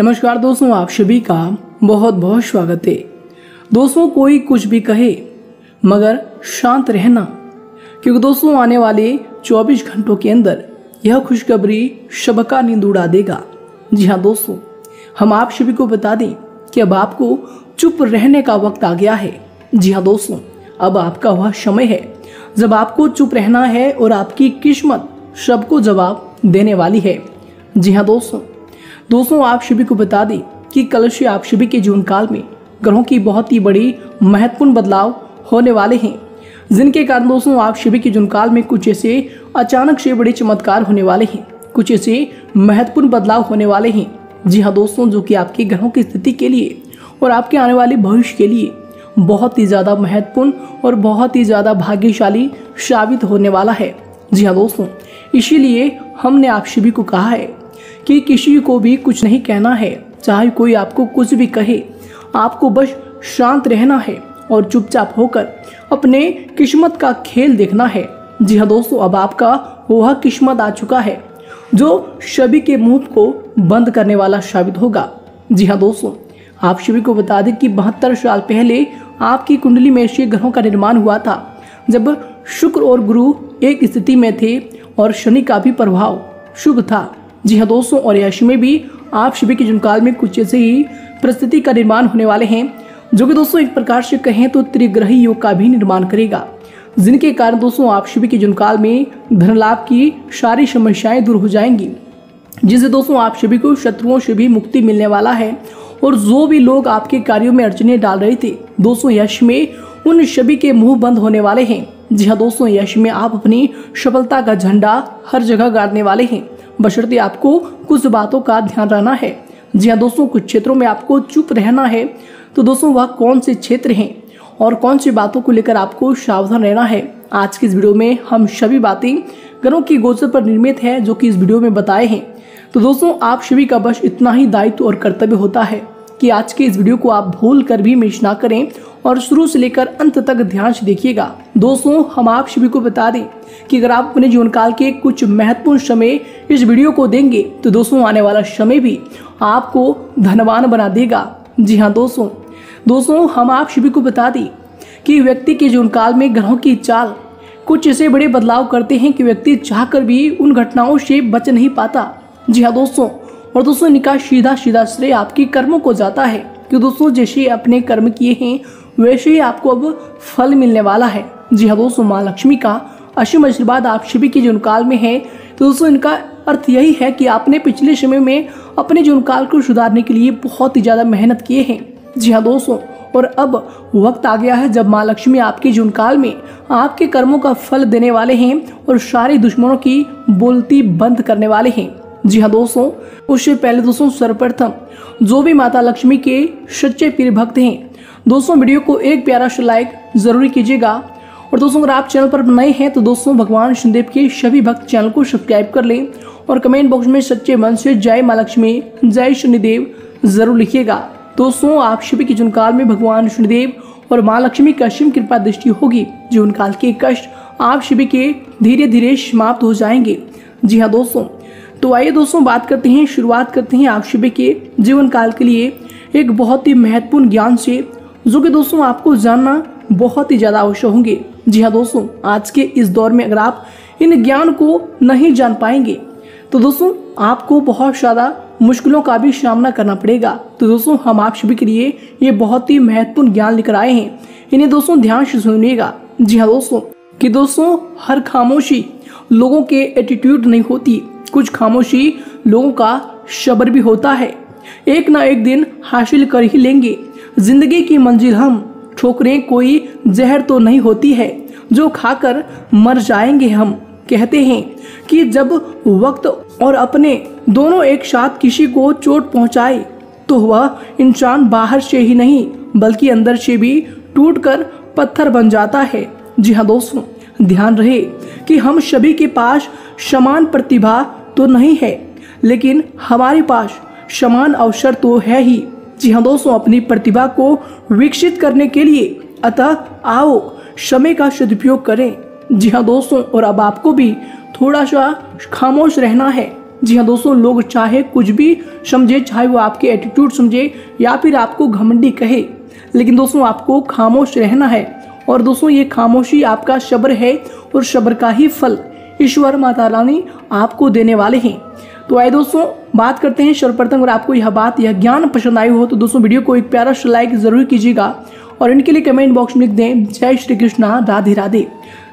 नमस्कार दोस्तों, आप सभी का बहुत बहुत स्वागत है। दोस्तों, कोई कुछ भी कहे, मगर शांत रहना, क्योंकि दोस्तों, आने वाले 24 घंटों के अंदर यह खुशखबरी सबका नींद उड़ा देगा। जी हाँ दोस्तों, हम आप सभी को बता दें कि अब आपको चुप रहने का वक्त आ गया है। जी हाँ दोस्तों, अब आपका वह समय है, जब आपको चुप रहना है और आपकी किस्मत सबको जवाब देने वाली है। जी हाँ दोस्तों दोस्तों, आप सभी को बता दें कि कल से आप सभी के जीवन काल में ग्रहों की बहुत ही बड़ी महत्वपूर्ण बदलाव होने वाले हैं। जिनके कारण दोस्तों, आप सभी के जीवन काल में कुछ ऐसे अचानक से बड़े चमत्कार होने वाले हैं। कुछ ऐसे महत्वपूर्ण बदलाव होने वाले हैं। जी हाँ दोस्तों, जो कि आपके ग्रहों की स्थिति के लिए और आपके आने वाले भविष्य के लिए बहुत ही ज़्यादा महत्वपूर्ण और बहुत ही ज़्यादा भाग्यशाली साबित होने वाला है। जी हाँ दोस्तों, इसीलिए हमने आप सभी को कहा है कि किसी को भी कुछ नहीं कहना है, चाहे कोई आपको कुछ भी कहे। आपको बस शांत रहना है और चुपचाप होकर अपने किस्मत का खेल देखना है। जी हाँ दोस्तों, अब आपका वह किस्मत आ चुका है, जो सभी के मुँह को बंद करने वाला साबित होगा। जी हाँ दोस्तों, आप सभी को बता दें कि बहत्तर साल पहले आपकी कुंडली में से ग्रहों का निर्माण हुआ था, जब शुक्र और गुरु एक स्थिति में थे और शनि का भी प्रभाव शुभ था। जी हाँ दोस्तों और यश में भी आप सभी के जुनकाल में कुछ ऐसे ही परिस्थिति का निर्माण होने वाले हैं, जो कि दोस्तों एक प्रकार से कहें तो त्रिग्रही योग का भी निर्माण करेगा, जिनके कारण दोस्तों आप सभी के जुनकाल में धन लाभ की सारी समस्याएँ दूर हो जाएँगी, जिससे दोस्तों आप सभी को शत्रुओं से भी मुक्ति मिलने वाला है और जो भी लोग आपके कार्यों में अड़चने डाल रहे थे, दोस्तों यश में उन सभी के मुँह बंद होने वाले हैं जी हाँ दोस्तों यश में आप अपनी सफलता का झंडा हर जगह गाड़ने वाले हैं। बशर्ते आपको कुछ बातों का ध्यान रखना है। जी हाँ दोस्तों, कुछ क्षेत्रों में आपको चुप रहना है। तो दोस्तों, वह कौन से क्षेत्र हैं और कौन सी बातों को लेकर आपको सावधान रहना है? आज की इस वीडियो में हम सभी बातें ग्रहों की गोचर पर निर्मित है, जो कि इस वीडियो में बताए हैं। तो दोस्तों, आप सभी का बस इतना ही दायित्व और कर्तव्य होता है। कि आज के इस वीडियो को आप भूल कर भी मिस ना करें और शुरू से लेकर अंत तक ध्यान से देखिएगा। दोस्तों, हम आप सभी को बता दें कि अगर आप अपने जीवन काल के कुछ महत्वपूर्ण समय इस वीडियो को देंगे तो दोस्तों, आने वाला समय भी आपको धनवान बना देगा। जी हाँ दोस्तों। दोस्तों, हम आप सभी को बता दें कि व्यक्ति के जीवन काल में ग्रहों की चाल कुछ ऐसे बड़े बदलाव करते हैं कि व्यक्ति चाहकर भी उन घटनाओं से बच नहीं पाता। जी हाँ दोस्तों। और दोस्तों इनका सीधा सीधा श्रेय आपके कर्मों को जाता है कि दोस्तों जैसे अपने कर्म किए हैं, वैसे ही आपको अब फल मिलने वाला है। जी हाँ दोस्तों, माँ लक्ष्मी का असीम आशीर्वाद आप सभी के जीवन काल में है। तो दोस्तों इनका अर्थ यही है कि आपने पिछले समय में अपने जीवन काल को सुधारने के लिए बहुत ही ज़्यादा मेहनत किए हैं। जी हाँ दोस्तों, और अब वक्त आ गया है जब माँ लक्ष्मी आपके जीवन काल में आपके कर्मों का फल देने वाले हैं और सारे दुश्मनों की बोलती बंद करने वाले हैं। जी हाँ दोस्तों उससे पहले दोस्तों सर्वप्रथम, जो भी माता लक्ष्मी के सच्चे प्रिय भक्त हैं, दोस्तों वीडियो को एक प्यारा सा लाइक ज़रूर कीजिएगा। और दोस्तों, अगर आप चैनल पर नए हैं तो दोस्तों भगवान शनिदेव के सभी भक्त चैनल को सब्सक्राइब कर लें और कमेंट बॉक्स में सच्चे मन से जय माँ लक्ष्मी, जय शनिदेव ज़रूर लिखिएगा। दोस्तों, आप सभी के जुनकाल में भगवान शनिदेव और माँ लक्ष्मी की असीम कृपा दृष्टि होगी। जीवन काल के कष्ट आप सभी के धीरे धीरे समाप्त हो जाएँगे। जी हाँ दोस्तों। तो आइए दोस्तों, बात करते हैं, शुरुआत करते हैं आप सभी के जीवन काल के लिए एक बहुत ही महत्वपूर्ण ज्ञान से, जो कि दोस्तों आपको जानना बहुत ही ज़्यादा आवश्यक होंगे। जी हाँ दोस्तों, आज के इस दौर में अगर आप इन ज्ञान को नहीं जान पाएँगे तो दोस्तों आपको बहुत ज़्यादा मुश्किलों का भी सामना करना पड़ेगा। तो दोस्तों, हम आप सभी के लिए ये बहुत ही महत्वपूर्ण ज्ञान लेकर आए हैं। इन्हें दोस्तों ध्यान से सुनिएगा। जी हाँ दोस्तों, कि दोस्तों हर खामोशी लोगों के एटीट्यूड नहीं होती। कुछ खामोशी लोगों का शबर भी होता है। एक ना एक दिन हासिल कर ही लेंगे। ज़िंदगी की मंजिल हम ठोकरें कोई जहर तो नहीं होती है। जो खाकर मर जाएँगे हम, कहते हैं कि जब वक्त और अपने दोनों एक साथ किसी को चोट पहुँचाए तो वह इंसान बाहर से ही नहीं, बल्कि अंदर से भी टूटकर पत्थर बन जाता है। जी हाँ दोस्तों। ध्यान रहे कि हम सभी के पास समान प्रतिभा तो नहीं है, लेकिन हमारे पास समान अवसर तो है ही। जी हाँ दोस्तों, अपनी प्रतिभा को विकसित करने के लिए अतः आओ, समय का सदुपयोग करें। जी हाँ दोस्तों, और अब आपको भी थोड़ा सा खामोश रहना है। जी हाँ दोस्तों, लोग चाहे कुछ भी समझे, चाहे वो आपके एटीट्यूड समझे, या फिर आपको घमंडी कहे, लेकिन दोस्तों, आपको खामोश रहना है। और दोस्तों, ये खामोशी आपका शब्र है और शब्र का ही फल ईश्वर माता रानी आपको देने वाले हैं। तो आए दोस्तों, बात करते हैं सर्वप्रथम। अगर आपको यह बात, यह ज्ञान पसंद आई हो तो दोस्तों, वीडियो को एक प्यारा सा लाइक ज़रूर कीजिएगा और इनके लिए कमेंट बॉक्स में लिख दें, जय श्री कृष्णा, राधे राधे।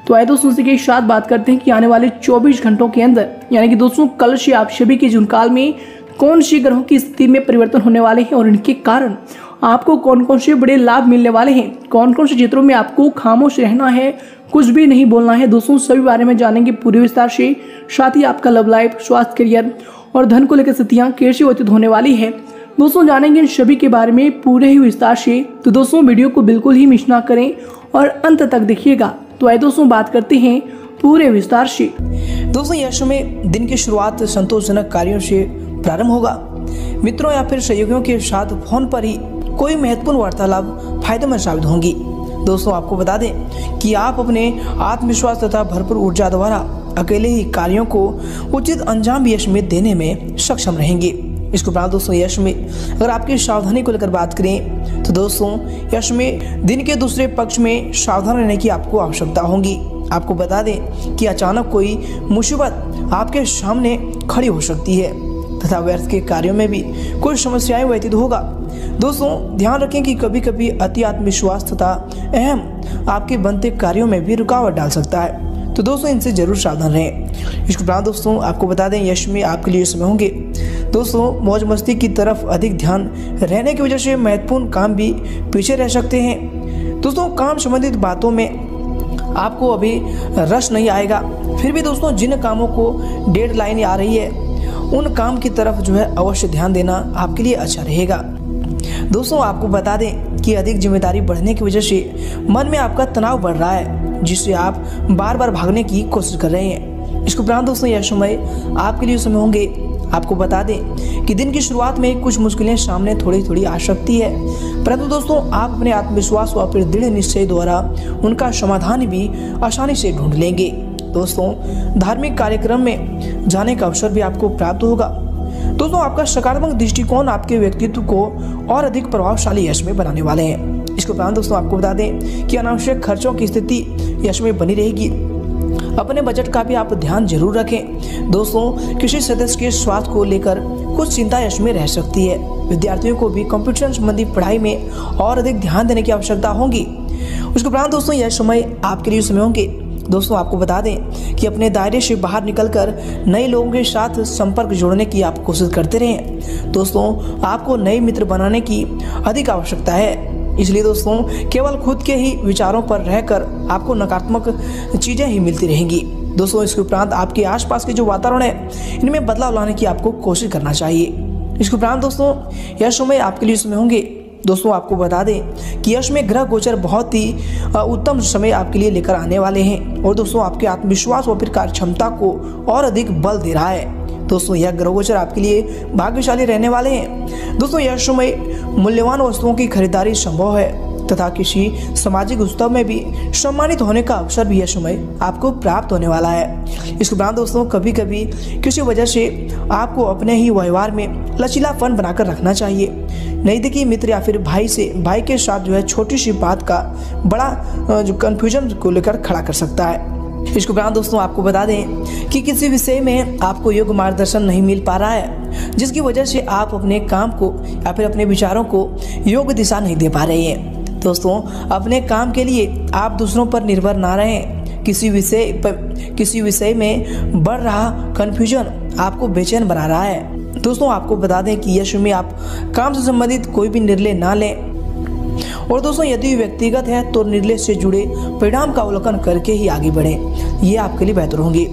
तो आए दोस्तों, इसी के साथ बात करते हैं कि आने वाले 24 घंटों के अंदर, यानी कि दोस्तों, कल से आप सभी के जीवन काल में कौन सी ग्रहों की स्थिति में परिवर्तन होने वाले हैं और इनके कारण। आपको कौन कौन से बड़े लाभ मिलने वाले हैं? कौन कौन से क्षेत्रों में आपको खामोश रहना है? कुछ भी नहीं बोलना है। दोस्तों, सभी बारे में जानेंगे पूरे विस्तार से। साथ ही आपका लव लाइफ स्वास्थ्य करियर और धन को लेकर स्थितियाँ कैसे व्यतीत होने वाली है। दोस्तों, जानेंगे इन सभी के बारे में पूरे ही विस्तार से। तो दोस्तों, वीडियो को बिल्कुल ही मिस ना करें और अंत तक देखिएगा। तो आए दोस्तों, बात करते हैं पूरे विस्तार से। दोस्तों यश में दिन की शुरुआत संतोषजनक कार्यों से प्रारंभ होगा। मित्रों या फिर सहयोगियों के साथ फ़ोन पर ही कोई महत्वपूर्ण वार्तालाप फ़ायदेमंद साबित होंगी। दोस्तों, आपको बता दें कि आप अपने आत्मविश्वास तथा भरपूर ऊर्जा द्वारा अकेले ही कार्यों को उचित अंजाम यश में देने में सक्षम रहेंगे। इसके उपरांत दोस्तों, यश में अगर आपकी सावधानी को लेकर बात करें तो दोस्तों, यश में दिन के दूसरे पक्ष में सावधान रहने की आपको आवश्यकता होगी। आपको बता दें कि अचानक कोई मुसीबत आपके सामने खड़ी हो सकती है तथा व्यर्थ के कार्यों में भी कुछ समस्याएँ व्यतीत होगा। दोस्तों, ध्यान रखें कि कभी कभी अति आत्मविश्वास तथा अहम आपके बनते कार्यों में भी रुकावट डाल सकता है। तो दोस्तों, इनसे ज़रूर सावधान रहें। इसके उपरांत दोस्तों, आपको बता दें, यश में आपके लिए समय होंगे। दोस्तों, मौज मस्ती की तरफ़ अधिक ध्यान रहने की वजह से महत्वपूर्ण काम भी पीछे रह सकते हैं। दोस्तों, काम संबंधित बातों में आपको अभी रस नहीं आएगा। फिर भी दोस्तों, जिन कामों को डेड लाइन आ रही है, उन काम की तरफ़ जो है अवश्य ध्यान देना आपके लिए अच्छा रहेगा। दोस्तों, आपको बता दें कि अधिक ज़िम्मेदारी बढ़ने की वजह से मन में आपका तनाव बढ़ रहा है, जिससे आप बार बार भागने की कोशिश कर रहे हैं। इसके उपरांत दोस्तों, यह समय आपके लिए समय होंगे। आपको बता दें कि दिन की शुरुआत में कुछ मुश्किलें सामने थोड़ी थोड़ी आ सकती है। परंतु दोस्तों, आप अपने आत्मविश्वास व फिर दृढ़ निश्चय द्वारा उनका समाधान भी आसानी से ढूंढ लेंगे। दोस्तों, धार्मिक कार्यक्रम में जाने का अवसर भी आपको प्राप्त होगा। दोस्तों, आपका सकारात्मक दृष्टिकोण आपके व्यक्तित्व को और अधिक प्रभावशाली यश में बनाने वाले हैं। इसके उपरांत दोस्तों, आपको बता दें कि अनावश्यक खर्चों की स्थिति यश में बनी रहेगी। अपने बजट का भी आप ध्यान ज़रूर रखें। दोस्तों किसी सदस्य के स्वास्थ्य को लेकर कुछ चिंता यश में रह सकती है। विद्यार्थियों को भी कंप्यूटर संबंधी पढ़ाई में और अधिक ध्यान देने की आवश्यकता होगी। उसके उपरांत दोस्तों, यह समय आपके लिए समय होंगे। दोस्तों, आपको बता दें कि अपने दायरे से बाहर निकलकर नए लोगों के साथ संपर्क जोड़ने की आप कोशिश करते रहें। दोस्तों, आपको नए मित्र बनाने की अधिक आवश्यकता है। इसलिए दोस्तों, केवल खुद के ही विचारों पर रहकर आपको नकारात्मक चीज़ें ही मिलती रहेंगी। दोस्तों, इसके उपरांत आपके आसपास के जो वातावरण है, इनमें बदलाव लाने की आपको कोशिश करना चाहिए। इसके उपरांत दोस्तों, यह समय आपके लिए समय होंगे। दोस्तों, आपको बता दें कि यश में ग्रह गोचर बहुत ही उत्तम समय आपके लिए लेकर आने वाले हैं। और दोस्तों, आपके आत्मविश्वास और फिर कार्य क्षमता को और अधिक बल दे रहा है। दोस्तों, यह ग्रह गोचर आपके लिए भाग्यशाली रहने वाले हैं। दोस्तों यश में मूल्यवान वस्तुओं की खरीदारी संभव है। तथा किसी सामाजिक उत्सव में भी सम्मानित होने का अवसर भी यह समय आपको प्राप्त होने वाला है। इसके उपरांत दोस्तों कभी कभी किसी वजह से आपको अपने ही व्यवहार में लचीलापन बनाकर रखना चाहिए। नहीं देखिए मित्र या फिर भाई से, भाई के साथ जो है छोटी सी बात का बड़ा जो कन्फ्यूज़न को लेकर खड़ा कर सकता है। इसके उपरांत दोस्तों, आपको बता दें कि किसी विषय में आपको योग्य मार्गदर्शन नहीं मिल पा रहा है, जिसकी वजह से आप अपने काम को या फिर अपने विचारों को योग्य दिशा नहीं दे पा रहे हैं। दोस्तों, अपने काम के लिए आप दूसरों पर निर्भर ना रहें। किसी विषय किसी विषय में बढ़ रहा कन्फ्यूज़न आपको बेचैन बना रहा है। दोस्तों, आपको बता दें कि यश में आप काम से संबंधित कोई भी निर्णय ना लें। और दोस्तों, यदि व्यक्तिगत है तो निर्णय से जुड़े परिणाम का अवलोकन करके ही आगे बढ़ें। ये आपके लिए बेहतर होंगे।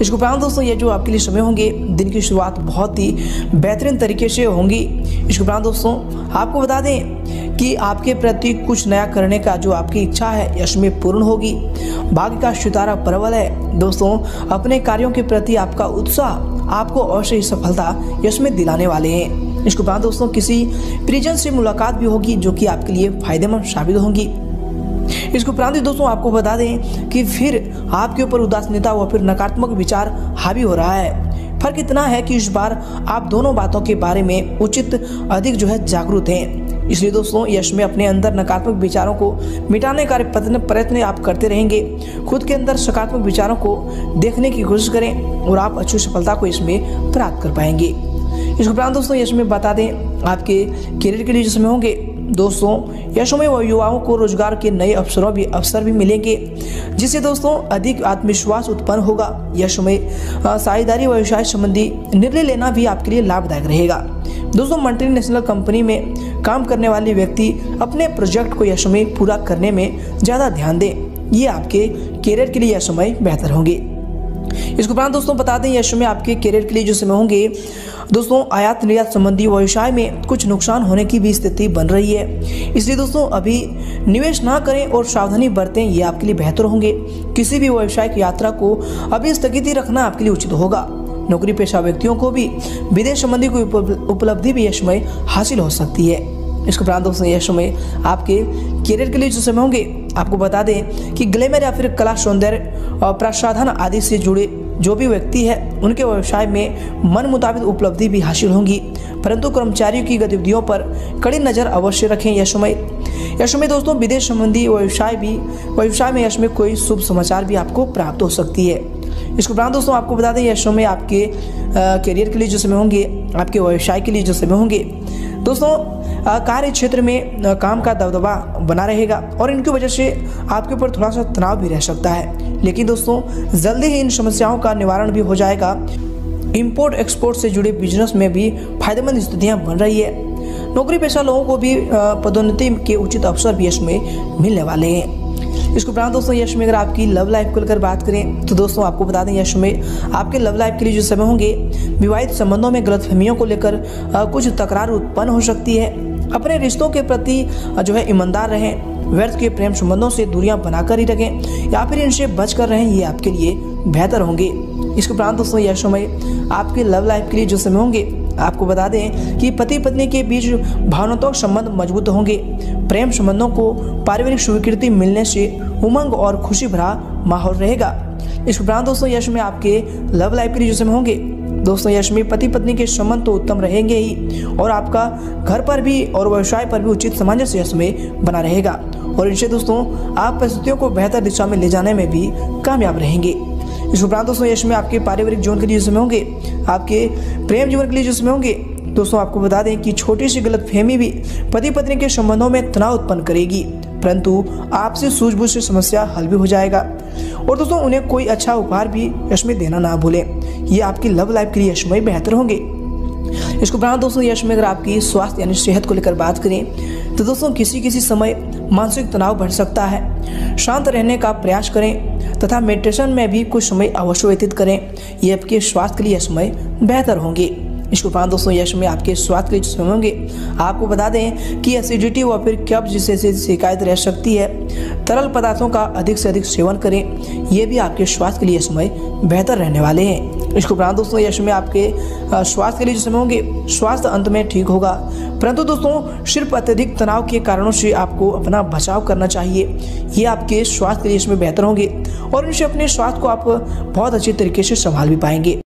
इसके उपरांत दोस्तों, ये जो आपके लिए समय होंगे, दिन की शुरुआत बहुत ही बेहतरीन तरीके से होंगी। इसके उपरांत दोस्तों, आपको बता दें कि आपके प्रति कुछ नया करने का जो आपकी इच्छा है, यश में पूर्ण होगी। भाग्य का सितारा प्रबल है। दोस्तों, अपने कार्यों के प्रति आपका उत्साह आपको अवश्य सफलता यश में दिलाने वाले हैं। इसके उपरांत दोस्तों, किसी प्रिजन से मुलाकात भी होगी जो कि आपके लिए फ़ायदेमंद साबित होंगी। इसके उपरांत दोस्तों, आपको बता दें कि फिर आपके ऊपर उदासीनता व फिर नकारात्मक विचार हावी हो रहा है। फ़र्क इतना है कि इस बार आप दोनों बातों के बारे में उचित, अधिक जो है जागरूक हैं। इसलिए दोस्तों, यश में अपने अंदर नकारात्मक विचारों को मिटाने का प्रयत्न आप करते रहेंगे। खुद के अंदर सकारात्मक विचारों को देखने की कोशिश करें और आप अच्छी सफलता को इसमें प्राप्त कर पाएँगे। इसके उपरांत दोस्तों, यश में बता दें, आपके करियर के लिए जो समय होंगे दोस्तों यशों में युवाओं को रोज़गार के नए अवसरों भी अवसर भी मिलेंगे, जिससे दोस्तों अधिक आत्मविश्वास उत्पन्न होगा। यशों में साझेदारी व्यवसाय संबंधी निर्णय लेना भी आपके लिए लाभदायक रहेगा। दोस्तों मल्टी नेशनल कंपनी में काम करने वाले व्यक्ति अपने प्रोजेक्ट को यश पूरा करने में ज़्यादा ध्यान दें। ये आपके करियर के लिए समय बेहतर होंगे। इसके उपरांत दोस्तों बता दें यश में आपके करियर के लिए जो समय होंगे, दोस्तों, आयात निर्यात संबंधी व्यवसाय में कुछ नुकसान होने की भी स्थिति बन रही है। इसलिए दोस्तों, अभी निवेश ना करें और सावधानी बरतें, ये आपके लिए बेहतर होंगे। किसी भी व्यवसाय की यात्रा को अभी स्थगित रखना आपके लिए उचित होगा। नौकरी पेशा व्यक्तियों को भी, विदेश संबंधी कोई उपलब्धि भी यश हासिल हो सकती है। इसके उपरांत दोस्तों में आपके करियर के लिए जो समय होंगे, आपको बता दें कि ग्लैमर या फिर कला, सौंदर्य प्रसाधन आदि से जुड़े जो भी व्यक्ति है, उनके व्यवसाय में मन मुताबिक उपलब्धि भी हासिल होंगी। परंतु कर्मचारियों की गतिविधियों पर कड़ी नज़र अवश्य रखें यशमय यशमय दोस्तों, विदेश संबंधी व्यवसाय भी, व्यवसाय में यशमय कोई शुभ समाचार भी आपको प्राप्त हो सकती है। इसके उपरांत दोस्तों, आपको बता दें यशों में आपके करियर के लिए जो समय होंगे, आपके व्यवसाय के लिए जो समय होंगे। दोस्तों कार्य क्षेत्र में काम का दबदबा बना रहेगा और इनकी वजह से आपके ऊपर थोड़ा सा तनाव भी रह सकता है। लेकिन दोस्तों, जल्दी ही इन समस्याओं का निवारण भी हो जाएगा। इम्पोर्ट एक्सपोर्ट से जुड़े बिज़नेस में भी फ़ायदेमंद स्थितियाँ बन रही है। नौकरी पेशा लोगों को भी पदोन्नति के उचित अवसर भी इसमें मिलने वाले हैं। इसके उपरांत दोस्तों यश में अगर आपकी लव लाइफ को लेकर बात करें तो दोस्तों आपको बता दें यश में आपके लव लाइफ के लिए जो समय होंगे, विवाहित संबंधों में गलतफहमियों को लेकर कुछ तकरार उत्पन्न हो सकती है। अपने रिश्तों के प्रति जो है ईमानदार रहें, व्यर्थ के प्रेम संबंधों से दूरियाँ बनाकर ही रखें, या फिर इनसे बच कर रहें, ये आपके लिए बेहतर होंगे। इसके उपरांत दोस्तों यह समय आपके लव लाइफ के लिए जो समय होंगे आपको बता दें कि पति पत्नी के बीच भावनात्मक संबंध मज़बूत होंगे। प्रेम संबंधों को पारिवारिक स्वीकृति मिलने से उमंग और खुशी भरा माहौल रहेगा। इस उपरांत दोस्तों, यश में आपके लव लाइफ के जो होंगे। दोस्तों, यश में पति पत्नी के संबंध तो उत्तम रहेंगे ही और आपका घर पर भी और व्यवसाय पर भी उचित सामंजस्य यश में बना रहेगा। और इनसे दोस्तों, आप परिस्थितियों को बेहतर दिशा में ले जाने में भी कामयाब रहेंगे। इस उपरांत दोस्तों यश में आपके पारिवारिक जीवन के लिए समय होंगे, आपके प्रेम जीवन के लिए जो समय होंगे, दोस्तों, आपको बता दें कि छोटी सी गलत फहमी भी पति पत्नी के संबंधों में तनाव उत्पन्न करेगी, परंतु आपसे सूझबूझ से समस्या हल भी हो जाएगा। और दोस्तों, उन्हें कोई अच्छा उपहार भी यशमय देना ना भूलें। ये आपकी लव लाइफ के लिए यशमय बेहतर होंगे। इसको उपरांत दोस्तों, यश में अगर आपकी स्वास्थ्य यानी सेहत को लेकर बात करें तो दोस्तों किसी किसी समय मानसिक तनाव बढ़ सकता है। शांत रहने का प्रयास करें तथा मेडिटेशन में भी कुछ समय अवश्य व्यतीत करें। ये आपके स्वास्थ्य के लिए समय बेहतर होंगे। इसके उपरांत दोस्तों, यश में आपके स्वास्थ्य के लिए समय होंगे। आपको बता दें कि एसिडिटी व फिर कब्ज जैसे शिकायत रह सकती है। तरल पदार्थों का अधिक से अधिक सेवन करें। ये भी आपके स्वास्थ्य के लिए समय बेहतर रहने वाले हैं। इसके उपरांत दोस्तों यश में आपके स्वास्थ्य के लिए जो समय होंगे स्वास्थ्य अंत में ठीक होगा। परंतु दोस्तों, सिर्फ़ अत्यधिक तनाव के कारणों से आपको अपना बचाव करना चाहिए। ये आपके स्वास्थ्य के लिए इसमें बेहतर होंगे और इनसे अपने स्वास्थ्य को आप बहुत अच्छे तरीके से संभाल भी पाएँगे।